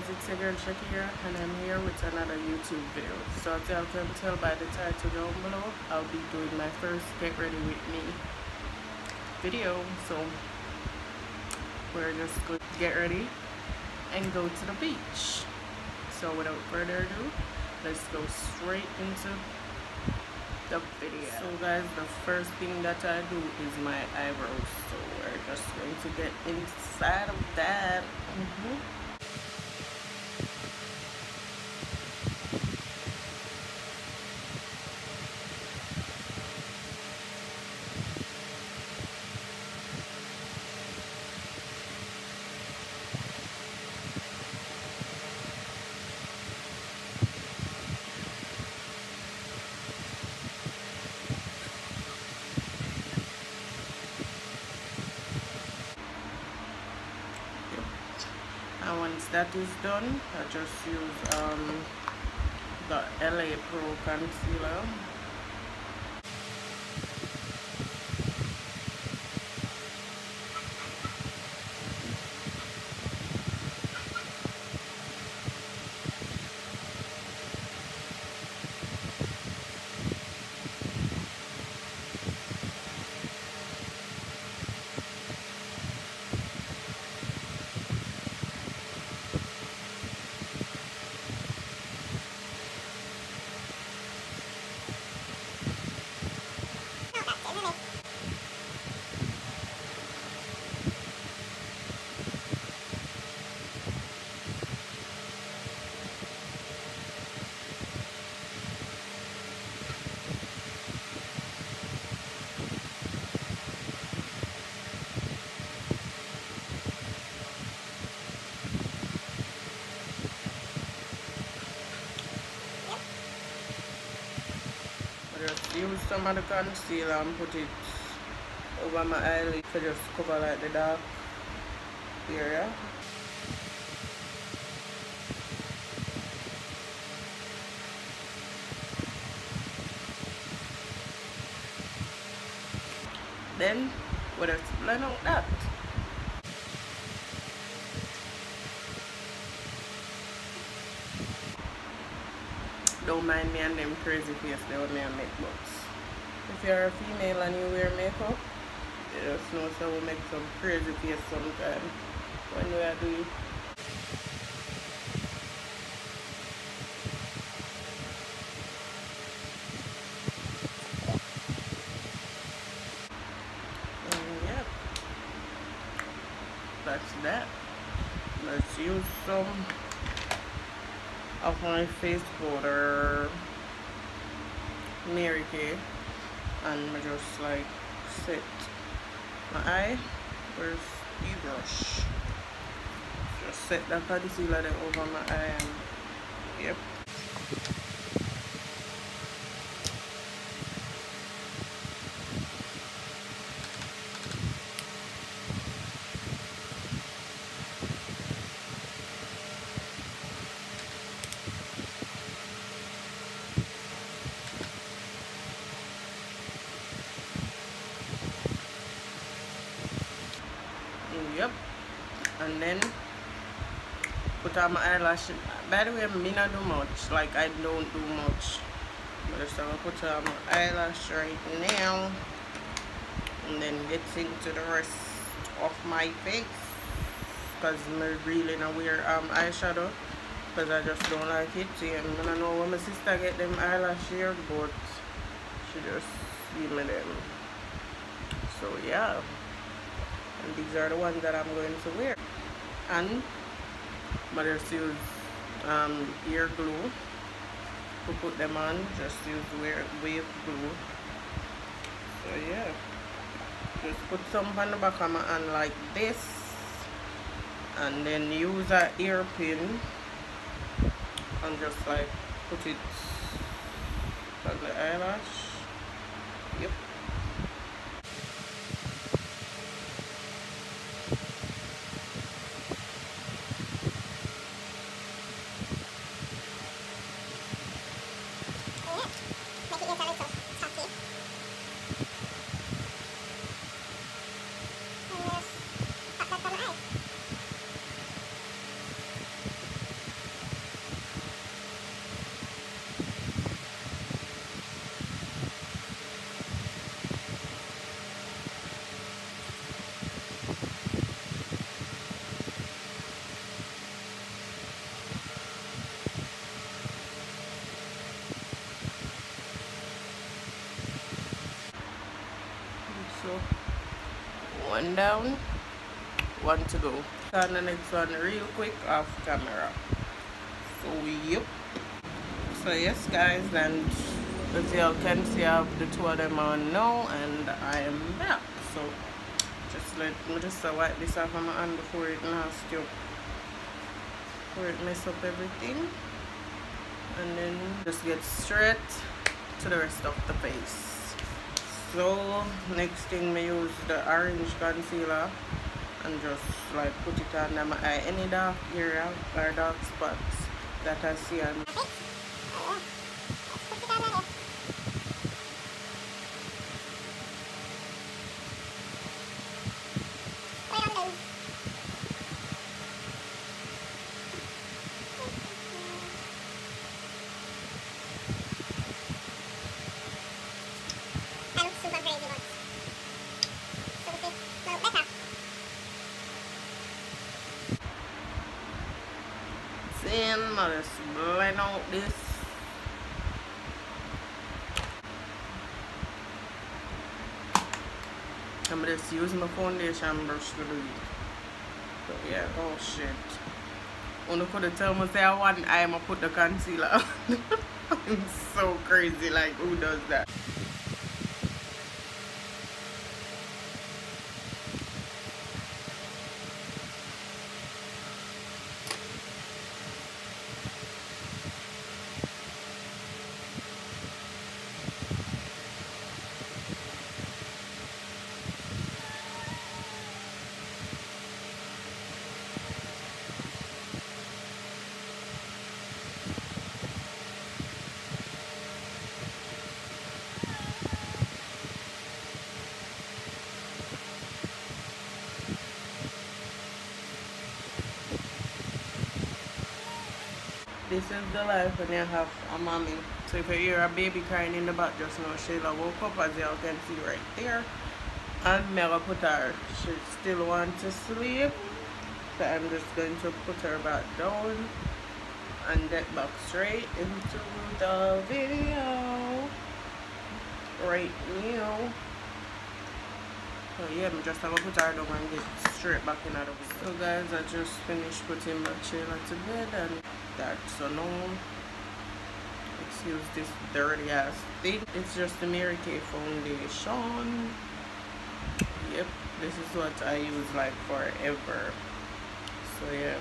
guys, it's girl Shakera and I'm here with another YouTube video. So as you can tell by the title down below, I'll be doing my first get ready with me video. So we're just going to get ready and go to the beach. So without further ado, let's go straight into the video. So guys, the first thing that I do is my eyebrows. So we're just going to get inside of that. Mm -hmm. and once that is done. I just use um, the LA Pro concealer just use some of the concealer and put it over my eyelid to just cover like the dark area. Then we just blend out that don't mind me and them crazy face they want me and make books. If you're a female and you wear makeup, you just know so we make some crazy face sometimes when we are doing yeah, that's that. Let's use some of my face powder Mary Kay. And I just like set my eye. With the brush? Just set that concealer over my eye and yep and then put on my eyelash by the way me not do much. Like I don't do much. But so I put on my eyelash right now. And then get into the rest of my face. Because I'm really not wear um, eyeshadow. Because I just don't like it. And I don't know when my sister get them eyelash here but she just give me them. So yeah. And these are the ones that I'm going to wear. And mother use um, ear glue. To put them on just use wear wave glue. So yeah. Just put some on the back of my hand like this. And then use a ear pin and just like put it on the eyelash button down one to go. Turn the next one real quick off camera. So yep. So yes guys and as you can see I have the two of them on now and I am back. So just let me just uh, wipe this off of my hand before it nasty up. Before it mess up everything. And then just get straight to the rest of the face so next thing we use the orange concealer and just like put it under my eye. Any dark area or dark spots that I see on Let's blend out this. I'm just using my foundation brush to do it. So yeah, oh shit. When I could tell me say I want I am gonna put the concealer I'm so crazy like who does that? This is the life when you have a mommy. So if you hear a baby crying in the back just now, Sheila woke up as y'all can see right there. And Mega put her, she still wants to sleep. So I'm just going to put her back down and get back straight into the video right now. So yeah, I'm just have to put her down and get straight back in the video. So guys, I just finished putting my Sheila to bed and that. So no excuse this dirty ass thing. It's just the Mary Kay foundation. Yep this is what I use like forever. So yeah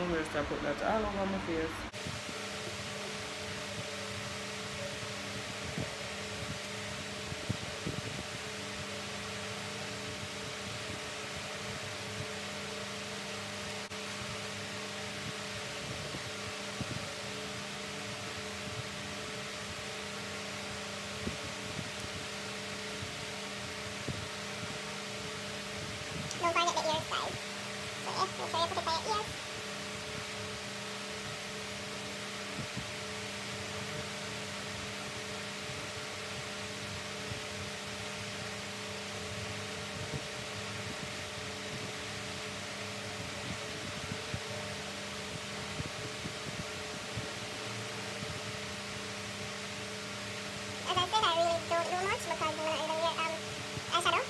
I'm just put that all over my face For that, I really don't do much because when I really am I shadow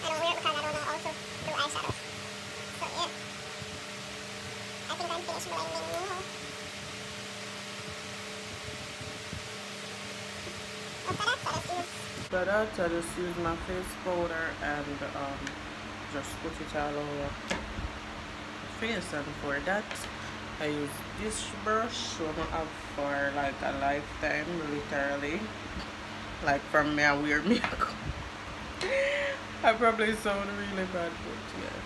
and I also do I shadow So it I think I'm going to change my new home Other stuff is no But I just use my face powder and um, just put it all over. Face and for that I use this brush so I have for like a lifetime literally. Like from me I wear makeup I probably sound really bad but yeah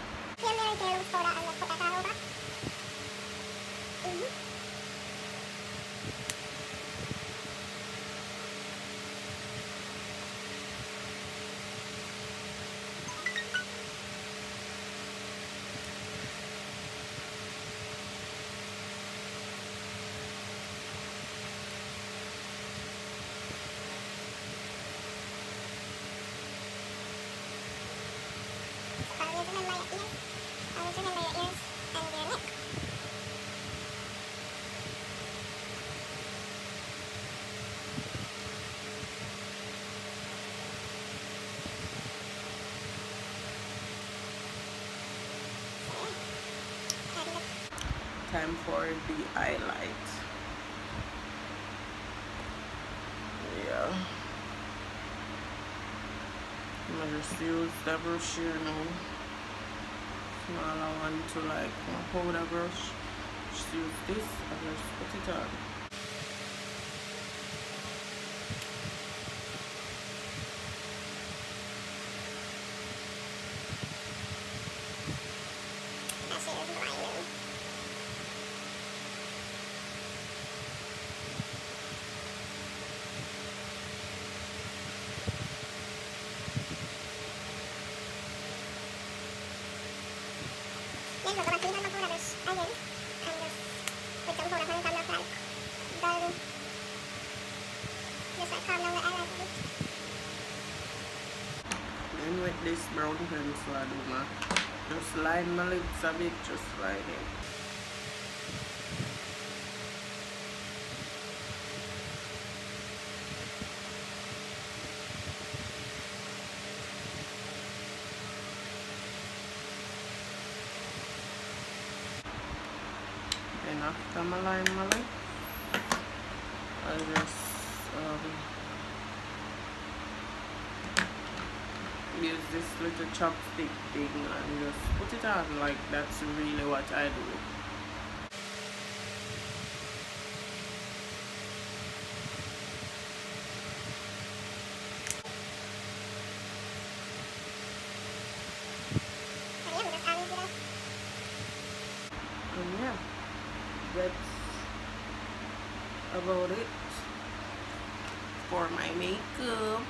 time for the highlight. Yeah. I'm gonna just use the brush here now smaller one to like my powder brush. Just use this and just put it on Then with this brown pencil I do my just line my lips a bit, just like it. Then after my line my lip, I just um, use this little chopstick thing and just put it on like that's really what I do. And yeah, that's about it for my makeup.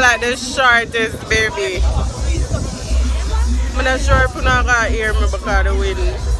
Like the shortest baby. I'm not sure if you're gonna hear me because of the wind.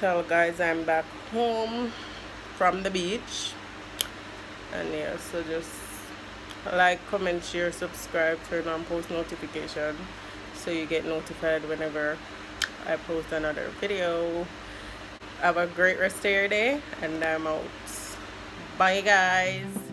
Tell guys I'm back home from the beach. And yeah so just like comment share subscribe turn on post notification so you get notified whenever I post another video. Have a great rest of your day and I'm out. Bye guys